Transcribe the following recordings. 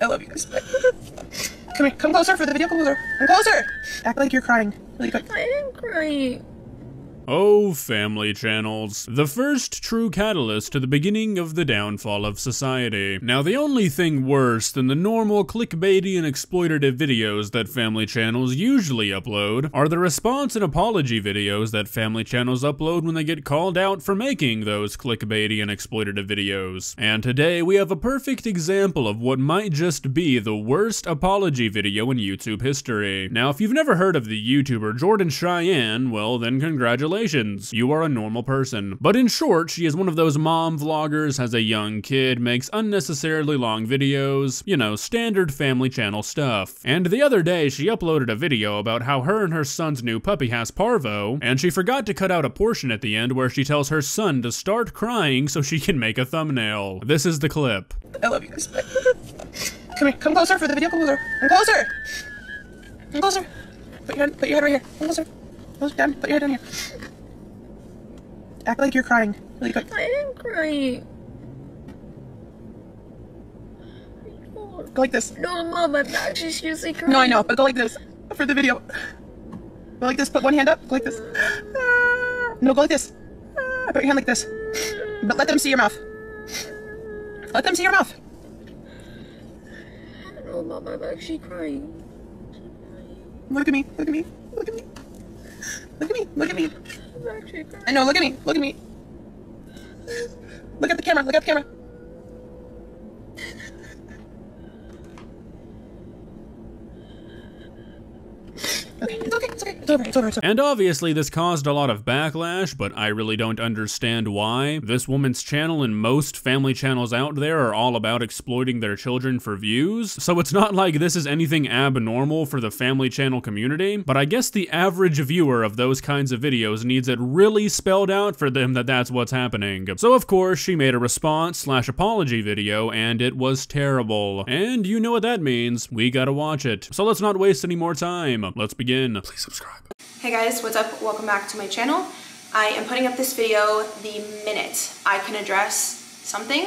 I love you guys. Come here. Come closer for the video. Come closer. Come closer. Act like you're crying. Really quick. I am crying. Oh, family channels. The first true catalyst to the beginning of the downfall of society. Now, the only thing worse than the normal clickbaity and exploitative videos that family channels usually upload are the response and apology videos that family channels upload when they get called out for making those clickbaity and exploitative videos. And today we have a perfect example of what might just be the worst apology video in YouTube history. Now, if you've never heard of the YouTuber Jordan Cheyenne, well then congratulations Congratulations, you are a normal person. But in short, she is one of those mom vloggers, has a young kid, makes unnecessarily long videos, you know, standard family channel stuff. And the other day, she uploaded a video about how her and her son's new puppy has parvo, and she forgot to cut out a portion at the end where she tells her son to start crying so she can make a thumbnail. This is the clip. I love you guys. Come here. Come closer for the video. Come closer. Come closer. Come closer. Put your head, put your head right here. Come closer. Close down. Put your head down here. Act like you're crying. Really quick. I am crying. Go like this. No, Mom, I'm actually seriously crying. No, I know, but go like this for the video. Go like this. Put one hand up. Go like this. Ah. No, go like this. Ah. Put your hand like this. But let them see your mouth. Let them see your mouth. No, Mom, I'm actually crying. Look at me. Look at me. Look at me. Look at me. Look at me. I'm actually crying. I know. Look at me. Look at me. Look at the camera. Look at the camera. And obviously this caused a lot of backlash, but I really don't understand why. This woman's channel and most family channels out there are all about exploiting their children for views, so it's not like this is anything abnormal for the family channel community, but I guess the average viewer of those kinds of videos needs it really spelled out for them that that's what's happening. So of course she made a response slash apology video and it was terrible. And you know what that means, we gotta watch it. So let's not waste any more time, let's begin. Please subscribe. Hey guys, what's up? Welcome back to my channel. I am putting up this video the minute I can address something.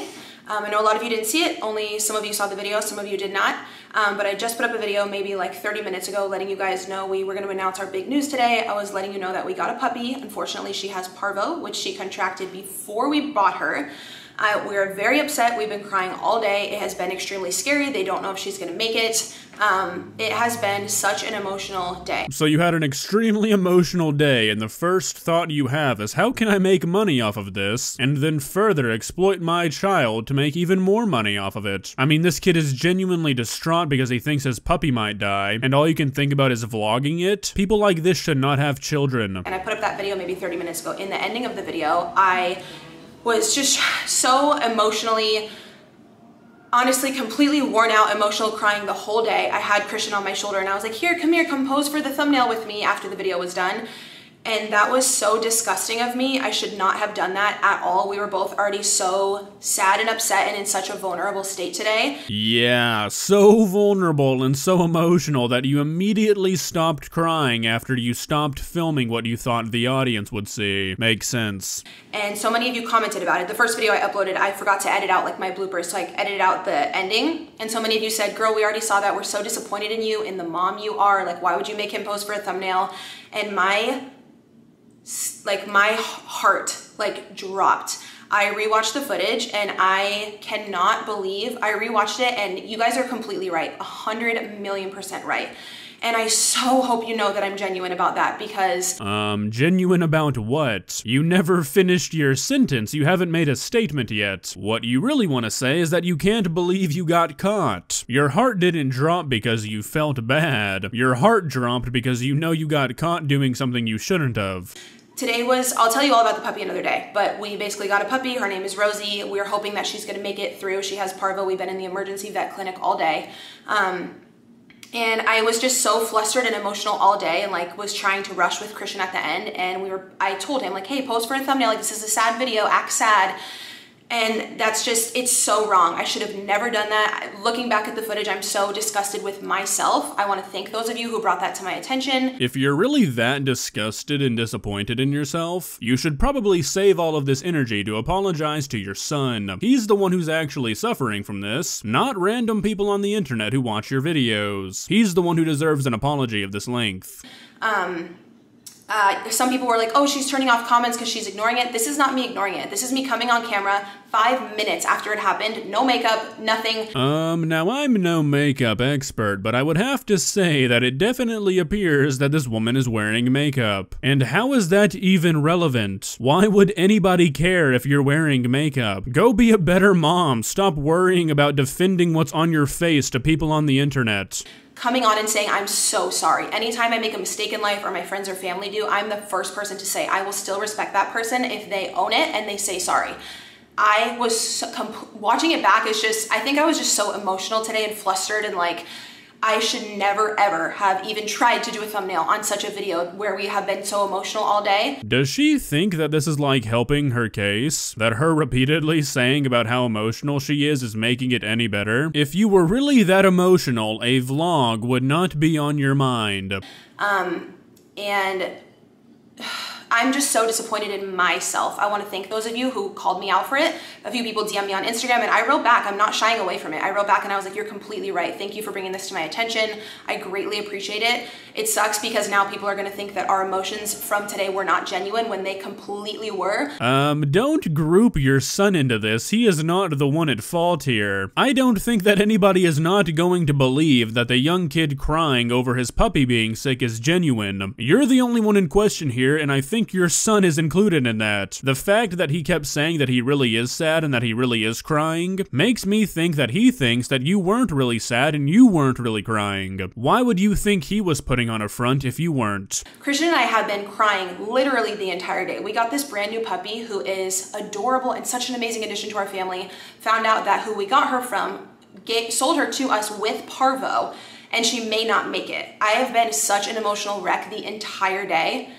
Um, I know a lot of you didn't see it, only some of you saw the video, some of you did not. Um, but I just put up a video maybe like 30 minutes ago letting you guys know we were gonna announce our big news today. I was letting you know that we got a puppy. Unfortunately, she has parvo, which she contracted before we bought her. Uh, we're very upset. We've been crying all day. It has been extremely scary. They don't know if she's gonna make it. Um, it has been such an emotional day. So you had an extremely emotional day, and the first thought you have is how can I make money off of this, and then further exploit my child to make even more money off of it? I mean, this kid is genuinely distraught because he thinks his puppy might die, and all you can think about is vlogging it. People like this should not have children. and I put up that video maybe 30 minutes ago. In the ending of the video, I was just so emotionally, honestly, completely worn out, emotional, crying the whole day. I had Christian on my shoulder and I was like, here, come here, come pose for the thumbnail with me after the video was done. And that was so disgusting of me. I should not have done that at all. We were both already so sad and upset and in such a vulnerable state today. Yeah, so vulnerable and so emotional that you immediately stopped crying after you stopped filming what you thought the audience would see. Makes sense. And so many of you commented about it. The first video I uploaded, I forgot to edit out like my bloopers, so I edited out the ending. And so many of you said, girl, we already saw that. We're so disappointed in you, in the mom you are. Like, why would you make him pose for a thumbnail? And my, like my heart like dropped. I rewatched the footage and I cannot believe I rewatched it and you guys are completely right, a hundred million percent right. And I so hope you know that I'm genuine about that because Um, genuine about what? You never finished your sentence. You haven't made a statement yet. What you really want to say is that you can't believe you got caught. Your heart didn't drop because you felt bad. Your heart dropped because you know you got caught doing something you shouldn't have. Today was, I'll tell you all about the puppy another day, but we basically got a puppy. Her name is Rosie. We're hoping that she's gonna make it through. She has parvo. We've been in the emergency vet clinic all day. Um, and I was just so flustered and emotional all day and like was trying to rush with Christian at the end. And we were, I told him like, hey, post for a thumbnail. Like this is a sad video, act sad. And that's just, it's so wrong. I should have never done that. Looking back at the footage, I'm so disgusted with myself. I want to thank those of you who brought that to my attention. If you're really that disgusted and disappointed in yourself, you should probably save all of this energy to apologize to your son. He's the one who's actually suffering from this, not random people on the internet who watch your videos. He's the one who deserves an apology of this length. Um, uh, some people were like, oh, she's turning off comments because she's ignoring it. This is not me ignoring it. This is me coming on camera five minutes after it happened. No makeup, nothing. Um, now I'm no makeup expert, but I would have to say that it definitely appears that this woman is wearing makeup. And how is that even relevant? Why would anybody care if you're wearing makeup? Go be a better mom. Stop worrying about defending what's on your face to people on the internet coming on and saying, I'm so sorry. Anytime I make a mistake in life or my friends or family do, I'm the first person to say, I will still respect that person if they own it and they say sorry. I was watching it back is just, I think I was just so emotional today and flustered and like, I should never ever have even tried to do a thumbnail on such a video where we have been so emotional all day. Does she think that this is like helping her case? That her repeatedly saying about how emotional she is is making it any better? If you were really that emotional, a vlog would not be on your mind. Um, and I'm just so disappointed in myself. I want to thank those of you who called me out for it. A few people DM me on Instagram and I wrote back. I'm not shying away from it. I wrote back and I was like, you're completely right. Thank you for bringing this to my attention. I greatly appreciate it. It sucks because now people are going to think that our emotions from today were not genuine when they completely were. Um, don't group your son into this. He is not the one at fault here. I don't think that anybody is not going to believe that the young kid crying over his puppy being sick is genuine. You're the only one in question here and I think think your son is included in that. The fact that he kept saying that he really is sad and that he really is crying makes me think that he thinks that you weren't really sad and you weren't really crying. Why would you think he was putting on a front if you weren't? Christian and I have been crying literally the entire day. We got this brand new puppy who is adorable and such an amazing addition to our family. Found out that who we got her from get, sold her to us with parvo and she may not make it. I have been such an emotional wreck the entire day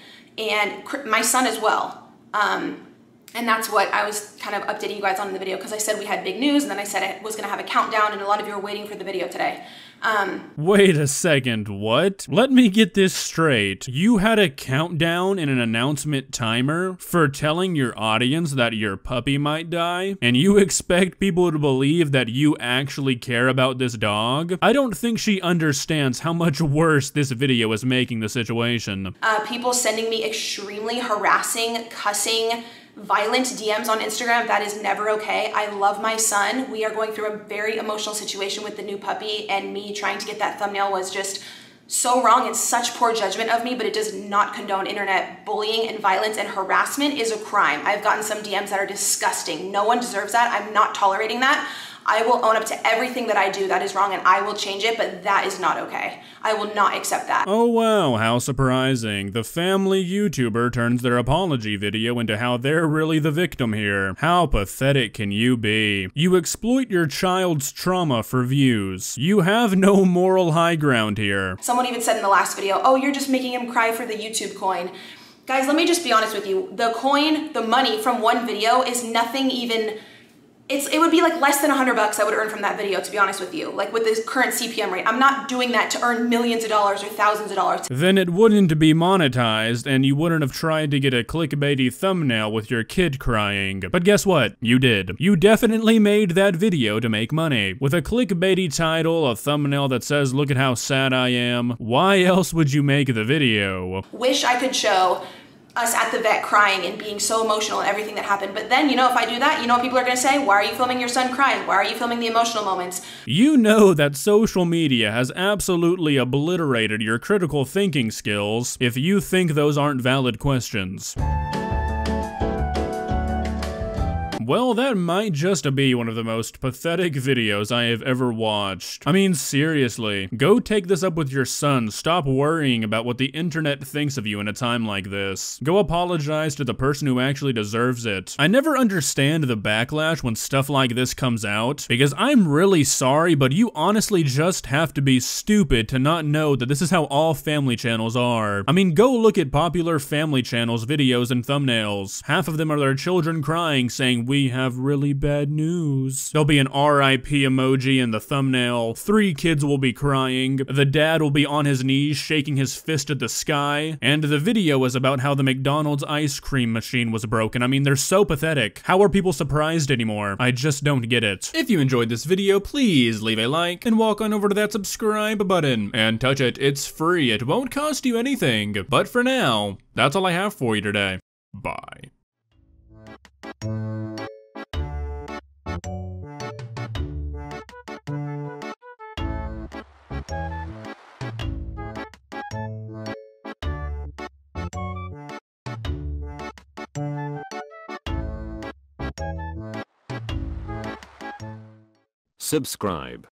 and my son as well. Um, and that's what I was kind of updating you guys on in the video because I said we had big news and then I said I was going to have a countdown and a lot of you are waiting for the video today. Um, Wait a second, what? Let me get this straight. You had a countdown and an announcement timer for telling your audience that your puppy might die? And you expect people to believe that you actually care about this dog? I don't think she understands how much worse this video is making the situation. Uh, people sending me extremely harassing, cussing, violent DMs on Instagram, that is never okay. I love my son. We are going through a very emotional situation with the new puppy and me trying to get that thumbnail was just so wrong and such poor judgment of me, but it does not condone internet bullying and violence and harassment is a crime. I've gotten some DMs that are disgusting. No one deserves that. I'm not tolerating that. I will own up to everything that I do that is wrong and I will change it, but that is not okay. I will not accept that. Oh wow, how surprising. The family YouTuber turns their apology video into how they're really the victim here. How pathetic can you be? You exploit your child's trauma for views. You have no moral high ground here. Someone even said in the last video, oh, you're just making him cry for the YouTube coin. Guys, let me just be honest with you. The coin, the money from one video is nothing even it's, it would be like less than a 100 bucks I would earn from that video, to be honest with you. Like with this current CPM rate. I'm not doing that to earn millions of dollars or thousands of dollars. Then it wouldn't be monetized, and you wouldn't have tried to get a clickbaity thumbnail with your kid crying. But guess what? You did. You definitely made that video to make money. With a clickbaity title, a thumbnail that says, look at how sad I am, why else would you make the video? Wish I could show us at the vet crying and being so emotional and everything that happened. But then, you know, if I do that, you know what people are going to say? Why are you filming your son crying? Why are you filming the emotional moments? You know that social media has absolutely obliterated your critical thinking skills if you think those aren't valid questions. Well, that might just be one of the most pathetic videos I have ever watched. I mean, seriously, go take this up with your son. Stop worrying about what the internet thinks of you in a time like this. Go apologize to the person who actually deserves it. I never understand the backlash when stuff like this comes out, because I'm really sorry, but you honestly just have to be stupid to not know that this is how all family channels are. I mean, go look at popular family channels videos and thumbnails. Half of them are their children crying saying, we have really bad news. There'll be an RIP emoji in the thumbnail. Three kids will be crying. The dad will be on his knees shaking his fist at the sky. And the video is about how the McDonald's ice cream machine was broken. I mean, they're so pathetic. How are people surprised anymore? I just don't get it. If you enjoyed this video, please leave a like and walk on over to that subscribe button and touch it. It's free. It won't cost you anything. But for now, that's all I have for you today. Bye. Subscribe.